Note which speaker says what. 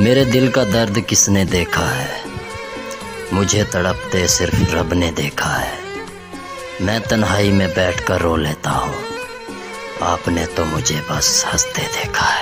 Speaker 1: मेरे दिल का दर्द किसने देखा है? मुझे तड़पते सिर्फ़ रब ने देखा है। मैं तन्हाई में बैठ कर रो लेता हूँ। आपने तो मुझे बस हँसते देखा है।